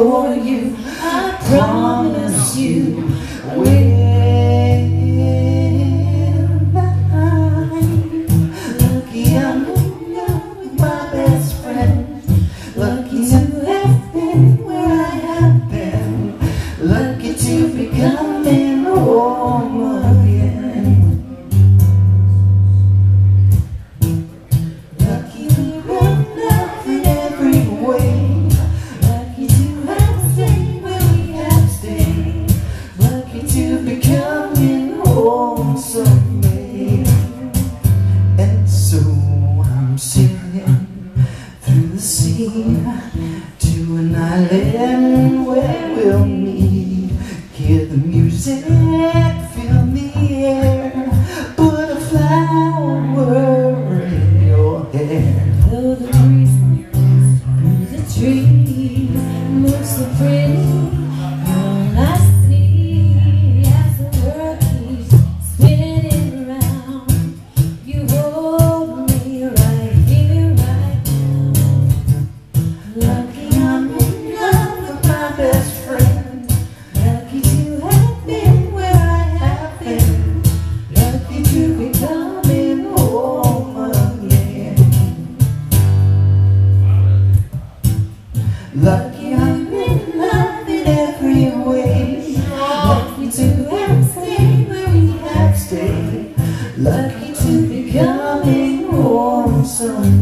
for you. I promise you. to an island where we'll meet. Hear the music. Lucky I'm in love in every way. Lucky to have stayed where we have stayed. Lucky to be coming home soon.